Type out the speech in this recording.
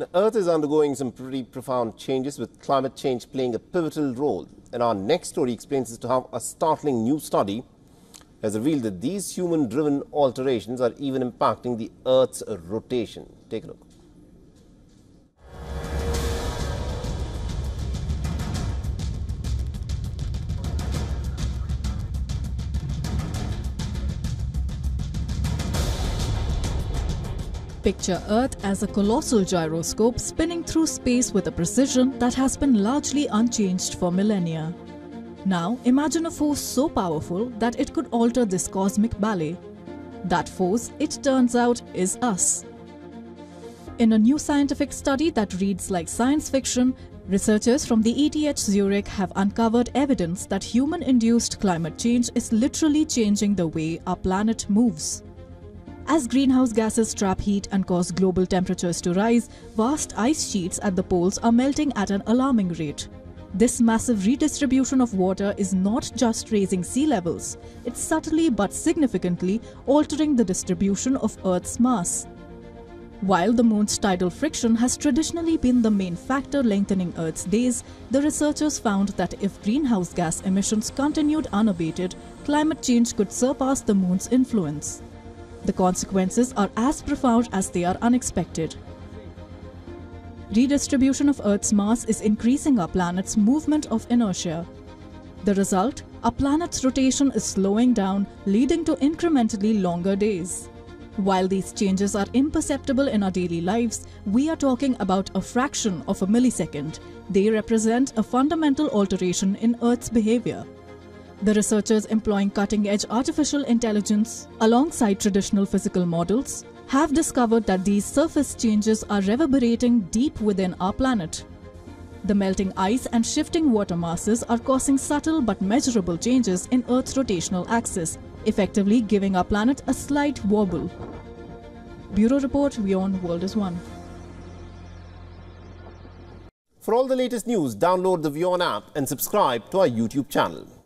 The Earth is undergoing some pretty profound changes with climate change playing a pivotal role. And our next story explains as to how a startling new study has revealed that these human-driven alterations are even impacting the Earth's rotation. Take a look. Picture Earth as a colossal gyroscope spinning through space with a precision that has been largely unchanged for millennia. Now, imagine a force so powerful that it could alter this cosmic ballet. That force, it turns out, is us. In a new scientific study that reads like science fiction, researchers from the ETH Zurich have uncovered evidence that human-induced climate change is literally changing the way our planet moves. As greenhouse gases trap heat and cause global temperatures to rise, vast ice sheets at the poles are melting at an alarming rate. This massive redistribution of water is not just raising sea levels, it's subtly but significantly altering the distribution of Earth's mass. While the moon's tidal friction has traditionally been the main factor lengthening Earth's days, the researchers found that if greenhouse gas emissions continued unabated, climate change could surpass the moon's influence. The consequences are as profound as they are unexpected. Redistribution of Earth's mass is increasing our planet's movement of inertia. The result? Our planet's rotation is slowing down, leading to incrementally longer days. While these changes are imperceptible in our daily lives, we are talking about a fraction of a millisecond. They represent a fundamental alteration in Earth's behavior. The researchers employing cutting-edge artificial intelligence alongside traditional physical models have discovered that these surface changes are reverberating deep within our planet. The melting ice and shifting water masses are causing subtle but measurable changes in Earth's rotational axis, effectively giving our planet a slight wobble. Bureau Report, WION World is One. For all the latest news, download the WION app and subscribe to our YouTube channel.